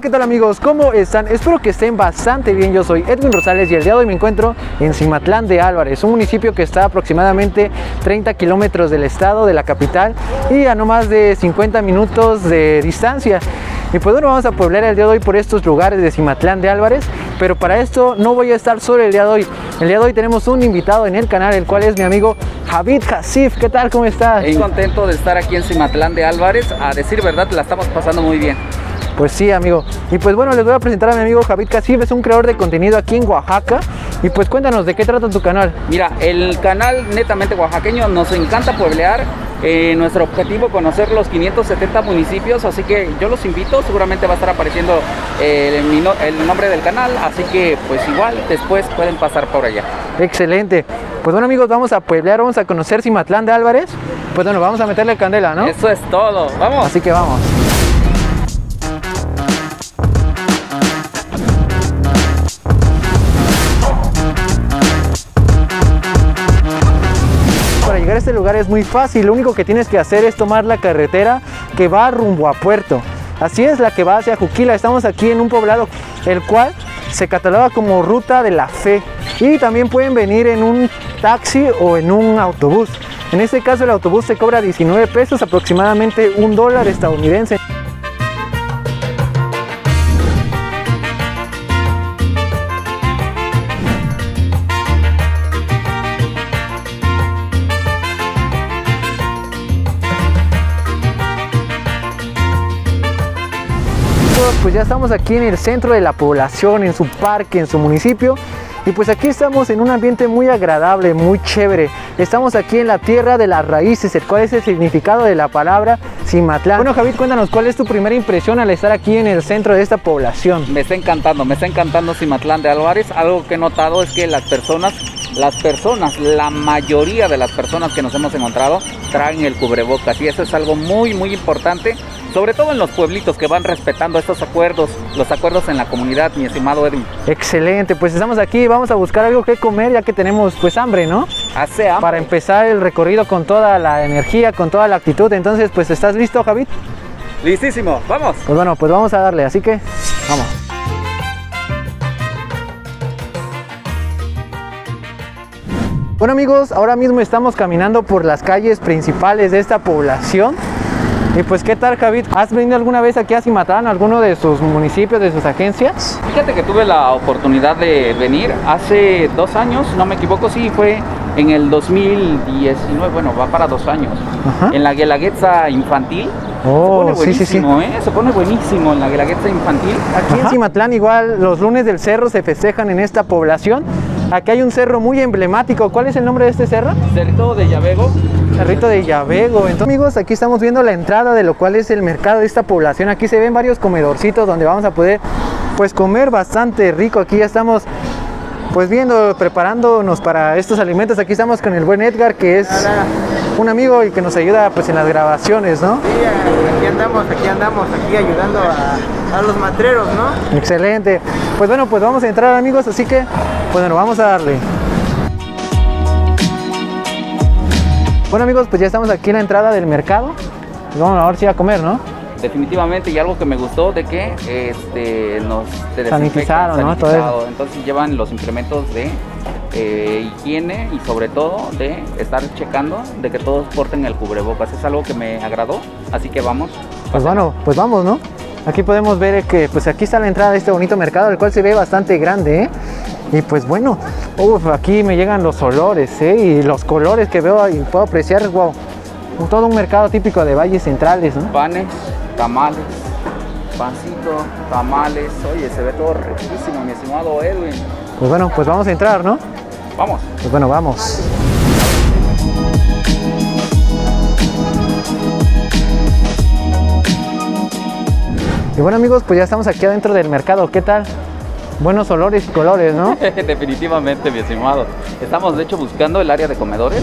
¿qué tal amigos? ¿Cómo están? Espero que estén bastante bien. Yo soy Edwin Rosales y el día de hoy me encuentro en Cimatlán de Álvarez, un municipio que está aproximadamente 30 kilómetros del estado, de la capital y a no más de 50 minutos de distancia. Y pues bueno, vamos a pueblar el día de hoy por estos lugares de Cimatlán de Álvarez, pero para esto no voy a estar solo el día de hoy. El día de hoy tenemos un invitado en el canal, el cual es mi amigo Javid Hasif. ¿Qué tal? ¿Cómo estás? Estoy contento de estar aquí en Cimatlán de Álvarez. A decir verdad, la estamos pasando muy bien. Pues sí, amigo. Y pues bueno, les voy a presentar a mi amigo Javid Casif, es un creador de contenido aquí en Oaxaca. Y pues cuéntanos, ¿de qué trata tu canal? Mira, el canal netamente oaxaqueño nos encanta pueblear. Eh, nuestro objetivo conocer los 570 municipios, así que yo los invito, seguramente va a estar apareciendo eh, el, mi no- el nombre del canal, así que pues igual después pueden pasar por allá. Excelente. Pues bueno, amigos, vamos a pueblear, vamos a conocer Cimatlán de Álvarez. Pues bueno, vamos a meterle candela, ¿no? Eso es todo, vamos. Así que vamos. Lugar es muy fácil, lo único que tienes que hacer es tomar la carretera que va rumbo a Puerto. Así es la que va hacia Juquila. Estamos aquí en un poblado el cual se cataloga como ruta de la fe. Y también pueden venir en un taxi o en un autobús. En este caso el autobús se cobra 19 pesos, aproximadamente un dólar estadounidense. Pues ya estamos aquí en el centro de la población, en su parque, en su municipio. Y pues aquí estamos en un ambiente muy agradable, muy chévere. Estamos aquí en la tierra de las raíces, el cual es el significado de la palabra Cimatlán. Bueno, Javid, cuéntanos, ¿cuál es tu primera impresión al estar aquí en el centro de esta población? Me está encantando, me está encantando Cimatlán de Álvarez. Algo que he notado es que las personas, las personas, la mayoría de las personas que nos hemos encontrado traen el cubrebocas y eso es algo muy, muy importante, sobre todo en los pueblitos que van respetando estos acuerdos, los acuerdos en la comunidad, mi estimado Edwin. Excelente, pues estamos aquí, vamos a buscar algo que comer ya que tenemos pues hambre, ¿no? Hace hambre. Para empezar el recorrido con toda la energía, con toda la actitud. Entonces, pues ¿estás listo, Javid? Listísimo, vamos. Pues bueno, pues vamos a darle, así que vamos. Bueno amigos, ahora mismo estamos caminando por las calles principales de esta población. Y pues, ¿qué tal, Javid? ¿Has venido alguna vez aquí a Cimatlán, a alguno de sus municipios, de sus agencias? Fíjate que tuve la oportunidad de venir hace dos años, no me equivoco, sí, fue en el 2019, bueno, va para dos años, Ajá. en la Guelaguetza infantil. Oh, se pone sí, sí, sí. buenísimo, ¿eh? Se pone buenísimo en la Guelaguetza infantil. Aquí en. Cimatlán igual los lunes del cerro se festejan en esta población. Aquí hay un cerro muy emblemático. ¿Cuál es el nombre de este cerro? Cerrito de Llavego. Cerrito de Llavego. Entonces, amigos, aquí estamos viendo la entrada de lo cual es el mercado de esta población. Aquí se ven varios comedorcitos donde vamos a poder pues comer bastante rico. Aquí ya estamos pues viendo, preparándonos para estos alimentos. Aquí estamos con el buen Edgar, que es un amigo y que nos ayuda pues en las grabaciones, ¿no? Sí, aquí andamos, aquí andamos, aquí ayudando a, a los matreros, ¿no? Excelente. Pues bueno, pues vamos a entrar amigos, así que pues bueno, vamos a darle. Bueno amigos, pues ya estamos aquí en la entrada del mercado. Pues vamos ahora sí a comer, ¿no? Definitivamente, y algo que me gustó de que este, nos Sanitizaron, ¿no? Todo sanitizado. Entonces llevan los implementos de eh, higiene y sobre todo de estar checando de que todos porten el cubrebocas. Es algo que me agradó, así que vamos. Pues bueno, pues vamos, ¿no? Aquí podemos ver que pues aquí está la entrada de este bonito mercado, el cual se ve bastante grande, ¿eh? Y pues bueno, uf, aquí me llegan los olores, ¿eh? Y los colores que veo y puedo apreciar, wow. Todo un mercado típico de valles centrales, ¿no? Panes, tamales, pancito, tamales. Oye, se ve todo riquísimo, mi estimado Edwin. Pues bueno, pues vamos a entrar, ¿no? Vamos. Pues bueno, vamos. Y bueno amigos, pues ya estamos aquí adentro del mercado. ¿Qué tal? Buenos olores y colores, ¿no? Definitivamente, mi estimado. Estamos de hecho buscando el área de comedores.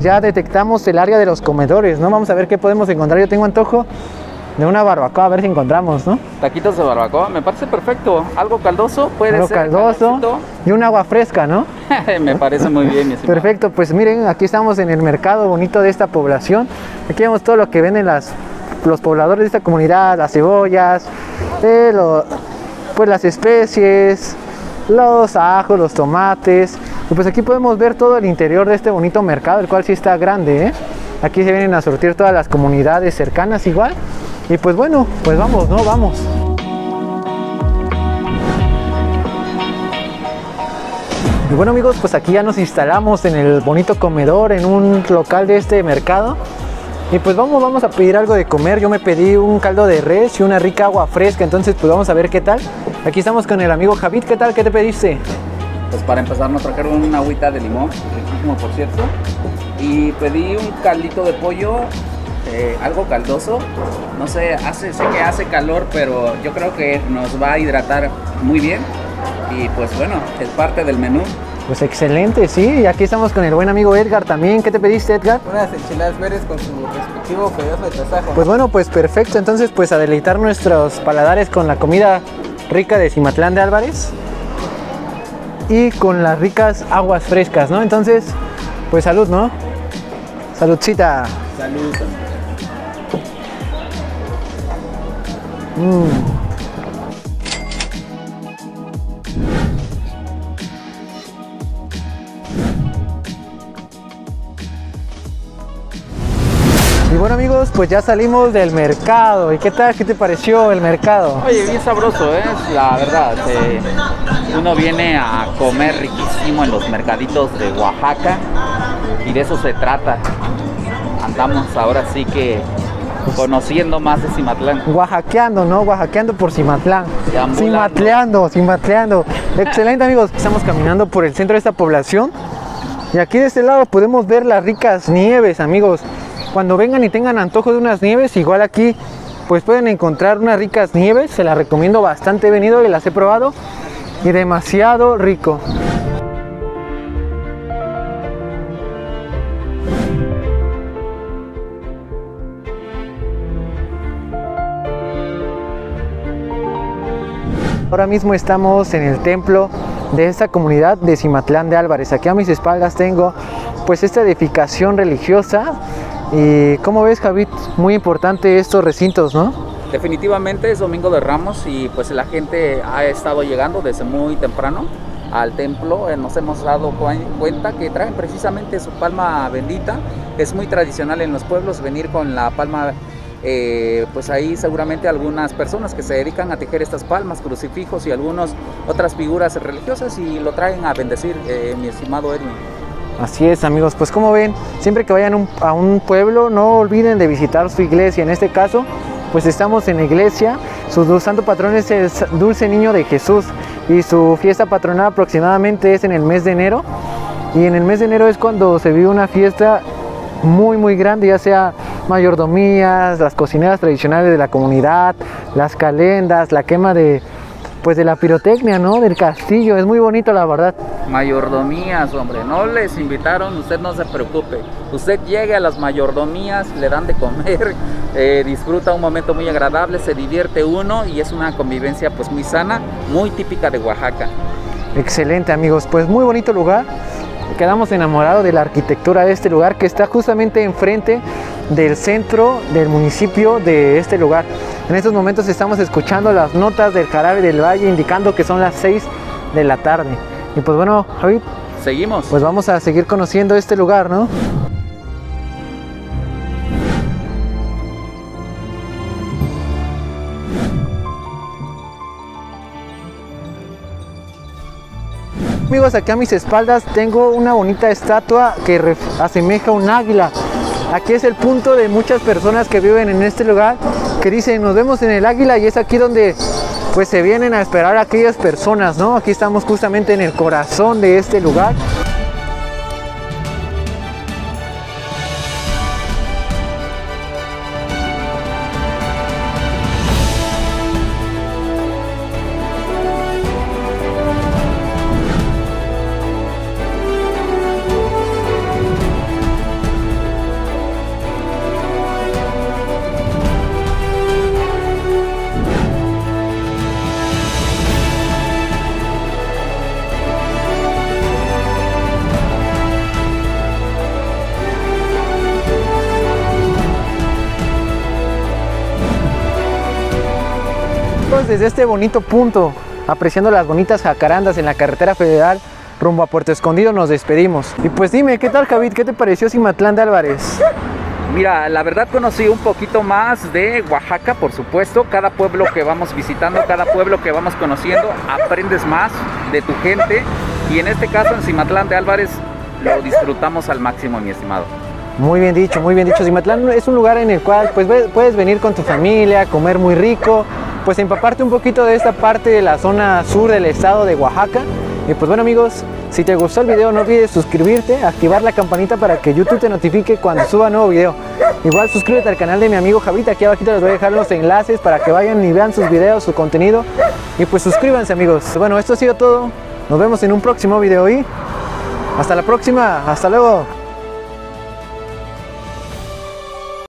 Ya detectamos el área de los comedores, ¿no? Vamos a ver qué podemos encontrar. Yo tengo antojo de una barbacoa, a ver si encontramos, ¿no? Taquitos de barbacoa, me parece perfecto. Algo caldoso, puede Algo ser. caldoso y un agua fresca, ¿no? me parece muy bien, mi estimado. Perfecto, pues miren, aquí estamos en el mercado bonito de esta población. Aquí vemos todo lo que venden las, los pobladores de esta comunidad, las cebollas, eh, lo- pues las especies, los ajos, los tomates. Y pues aquí podemos ver todo el interior de este bonito mercado, el cual sí está grande, ¿eh? Aquí se vienen a surtir todas las comunidades cercanas igual. Y pues bueno, pues vamos, ¿no? Vamos. Y bueno amigos, pues aquí ya nos instalamos en el bonito comedor, en un local de este mercado. Y pues vamos, vamos a pedir algo de comer. Yo me pedí un caldo de res y una rica agua fresca, entonces pues vamos a ver qué tal. Aquí estamos con el amigo Javid, ¿qué tal? ¿Qué te pediste? Pues para empezar nos trajeron una agüita de limón, riquísimo por cierto. Y pedí un caldito de pollo, eh, algo caldoso. No sé, hace, sé que hace calor, pero yo creo que nos va a hidratar muy bien. Y pues bueno, es parte del menú. Pues excelente, sí. Y aquí estamos con el buen amigo Edgar también. ¿Qué te pediste, Edgar? Unas enchiladas verdes con su respectivo pedazo de tasajo. Pues bueno, pues perfecto. Entonces, pues a deleitar nuestros paladares con la comida rica de Cimatlán de Álvarez y con las ricas aguas frescas, ¿no? Entonces, pues salud, ¿no? Saludcita. Salud. Mm. Y bueno amigos, pues ya salimos del mercado. ¿Y qué tal? ¿Qué te pareció el mercado? Oye, bien sabroso, ¿eh? La verdad, eh, uno viene a comer riquísimo en los mercaditos de Oaxaca y de eso se trata. Andamos ahora sí que conociendo más de Cimatlán. Oaxaqueando, ¿no? Oaxaqueando por Cimatlán. Cimatleando, cimatleando. Excelente amigos. Estamos caminando por el centro de esta población. Y aquí de este lado podemos ver las ricas nieves, amigos. Cuando vengan y tengan antojo de unas nieves, igual aquí pues pueden encontrar unas ricas nieves. Se las recomiendo bastante. He venido y las he probado. Y demasiado rico. Ahora mismo estamos en el templo de esta comunidad de Cimatlán de Álvarez. Aquí a mis espaldas tengo pues esta edificación religiosa y como ves Javid, muy importante estos recintos, ¿no? Definitivamente es Domingo de Ramos y pues la gente ha estado llegando desde muy temprano al templo. Eh, Nos hemos dado cuen- cuenta que traen precisamente su palma bendita. Es muy tradicional en los pueblos venir con la palma. Eh, pues ahí seguramente algunas personas que se dedican a tejer estas palmas, crucifijos y algunas otras figuras religiosas y lo traen a bendecir, eh, mi estimado Edwin. Así es amigos, pues como ven, siempre que vayan a un pueblo no olviden de visitar su iglesia. En este caso, pues estamos en la iglesia. Su santo patrón es el Dulce Niño de Jesús y su fiesta patronal aproximadamente es en el mes de enero. Y en el mes de enero es cuando se vive una fiesta muy muy grande, ya sea mayordomías, las cocineras tradicionales de la comunidad, las calendas, la quema de pues de la pirotecnia, ¿no? Del castillo, es muy bonito la verdad. Mayordomías, hombre, no les invitaron, usted no se preocupe. Usted llegue a las mayordomías, le dan de comer, eh, disfruta un momento muy agradable, se divierte uno y es una convivencia pues muy sana, muy típica de Oaxaca. Excelente amigos, pues muy bonito lugar. Quedamos enamorados de la arquitectura de este lugar que está justamente enfrente del centro del municipio de este lugar. En estos momentos estamos escuchando las notas del jarabe del valle indicando que son las 6 de la tarde. Y pues bueno, Javi, Seguimos. pues vamos a seguir conociendo este lugar, ¿no? Amigos, aquí a mis espaldas tengo una bonita estatua que asemeja un águila. Aquí es el punto de muchas personas que viven en este lugar que dicen nos vemos en el águila y es aquí donde pues se vienen a esperar aquellas personas, ¿no? Aquí estamos justamente en el corazón de este lugar. Desde este bonito punto, apreciando las bonitas jacarandas en la carretera federal rumbo a Puerto Escondido, nos despedimos. Y pues dime, ¿qué tal Javid? ¿Qué te pareció Cimatlán de Álvarez? Mira, la verdad conocí un poquito más de Oaxaca, por supuesto. Cada pueblo que vamos visitando, cada pueblo que vamos conociendo, aprendes más de tu gente. Y en este caso, en Cimatlán de Álvarez, lo disfrutamos al máximo, mi estimado. Muy bien dicho, muy bien dicho. Cimatlán es un lugar en el cual pues, puedes venir con tu familia, comer muy rico, pues empaparte un poquito de esta parte de la zona sur del estado de Oaxaca. Y pues bueno amigos, si te gustó el video no olvides suscribirte, activar la campanita para que YouTube te notifique cuando suba nuevo video. Igual suscríbete al canal de mi amigo Javita, aquí abajito les voy a dejar los enlaces para que vayan y vean sus videos, su contenido. Y pues suscríbanse amigos. Bueno, esto ha sido todo. Nos vemos en un próximo video y hasta la próxima. Hasta luego.